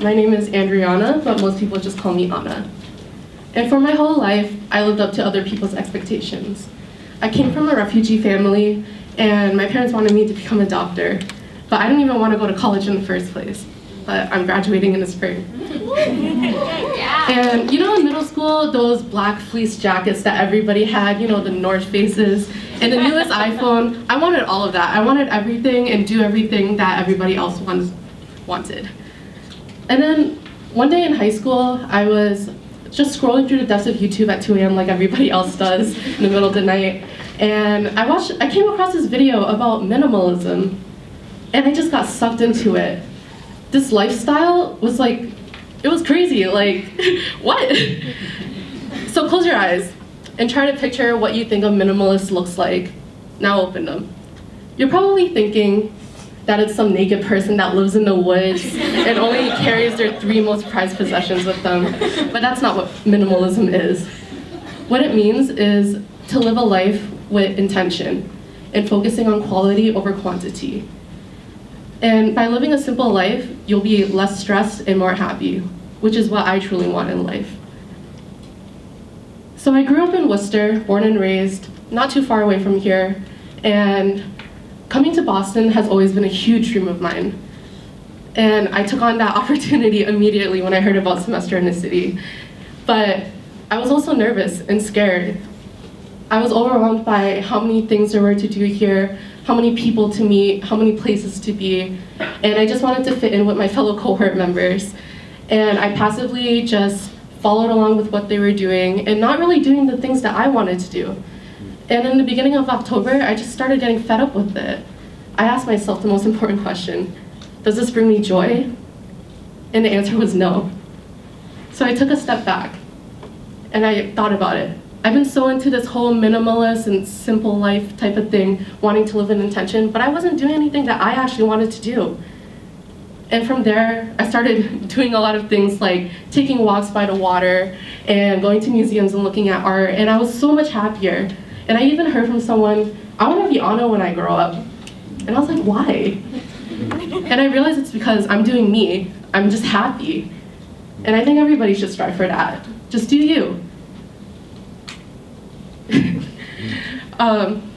My name is Andreana, but most people just call me Anna. And for my whole life, I lived up to other people's expectations. I came from a refugee family, and my parents wanted me to become a doctor, but I didn't even want to go to college in the first place. But I'm graduating in the spring. And you know in middle school, those black fleece jackets that everybody had, you know, the North Faces, and the newest iPhone, I wanted all of that. I wanted everything and do everything that everybody else wants, wanted. And then one day in high school, I was just scrolling through the depths of YouTube at 2 a.m. like everybody else does in the middle of the night. And I watched, I came across this video about minimalism, and I just got sucked into it. This lifestyle was like, it was crazy, like, what? so close your eyes and try to picture what you think a minimalist looks like. Now open them. You're probably thinking that it's some naked person that lives in the woods and only carries their three most prized possessions with them. But that's not what minimalism is. What it means is to live a life with intention and focusing on quality over quantity. And by living a simple life, you'll be less stressed and more happy, which is what I truly want in life. So I grew up in Worcester, born and raised, not too far away from here, and coming to Boston has always been a huge dream of mine. And I took on that opportunity immediately when I heard about semester in the city. But I was also nervous and scared. I was overwhelmed by how many things there were to do here, how many people to meet, how many places to be, and I just wanted to fit in with my fellow cohort members. And I passively just followed along with what they were doing and not really doing the things that I wanted to do. And in the beginning of October, I just started getting fed up with it. I asked myself the most important question, does this bring me joy? And the answer was no. So I took a step back and I thought about it. I've been so into this whole minimalist and simple life type of thing, wanting to live in intention, but I wasn't doing anything that I actually wanted to do. And from there, I started doing a lot of things like taking walks by the water and going to museums and looking at art, and I was so much happier. And I even heard from someone, I want to be Anna when I grow up. And I was like, why? And I realized it's because I'm doing me. I'm just happy. And I think everybody should strive for that. Just do you. um,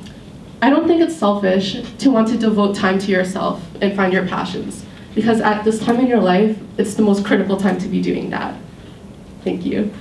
I don't think it's selfish to want to devote time to yourself and find your passions because at this time in your life, it's the most critical time to be doing that. Thank you.